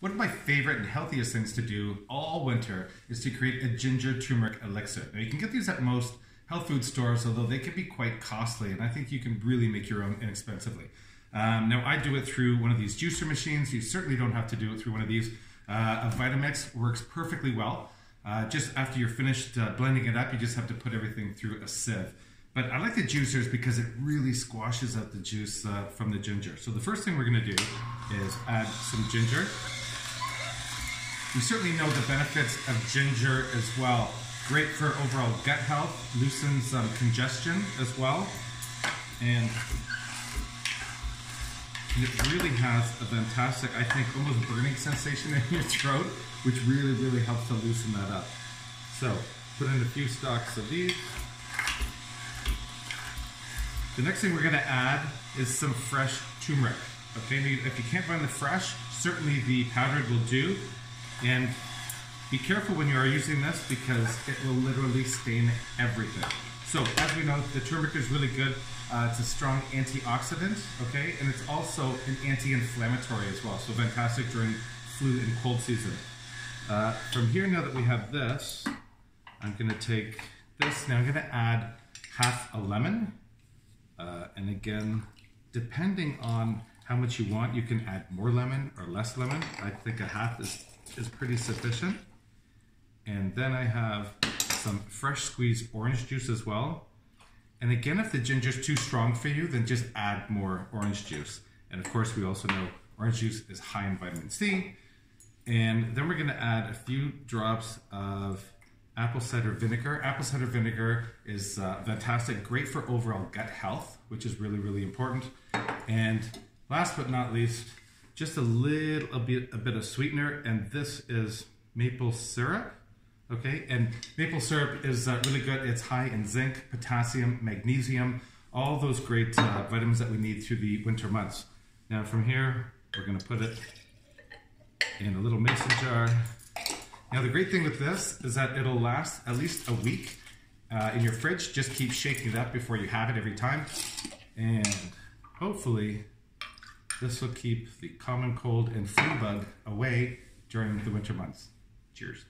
One of my favorite and healthiest things to do all winter is to create a ginger turmeric elixir. Now you can get these at most health food stores, although they can be quite costly, and I think you can really make your own inexpensively. Um, now I do it through one of these juicer machines. You certainly don't have to do it through one of these. Uh, a Vitamix works perfectly well. Uh, just after you're finished uh, blending it up, you just have to put everything through a sieve. But I like the juicers because it really squashes out the juice uh, from the ginger. So the first thing we're gonna do is add some ginger. We certainly know the benefits of ginger as well. Great for overall gut health, loosens um, congestion as well, and it really has a fantastic, I think, almost burning sensation in your throat, which really, really helps to loosen that up. So, put in a few stalks of these. The next thing we're gonna add is some fresh turmeric. Okay, if you can't find the fresh, certainly the powdered will do. And be careful when you are using this because it will literally stain everything. So as we know, the turmeric is really good. Uh, it's a strong antioxidant, okay? And it's also an anti-inflammatory as well. So fantastic during flu and cold season. Uh, from here, now that we have this, I'm gonna take this. Now I'm gonna add half a lemon. Uh, and again, depending on how much you want, you can add more lemon or less lemon. I think a half is is pretty sufficient. And then I have some fresh squeezed orange juice as well. And again, if the ginger's too strong for you, then just add more orange juice. And of course, we also know orange juice is high in vitamin C. And then we're gonna add a few drops of apple cider vinegar. Apple cider vinegar is uh, fantastic, great for overall gut health, which is really, really important. And last but not least, just a little bit, a bit of sweetener, and this is maple syrup. Okay, and maple syrup is uh, really good. It's high in zinc, potassium, magnesium, all those great uh, vitamins that we need through the winter months. Now from here, we're gonna put it in a little mason jar. Now the great thing with this is that it'll last at least a week uh, in your fridge. Just keep shaking it up before you have it every time. And hopefully this will keep the common cold and flu bug away during the winter months. Cheers.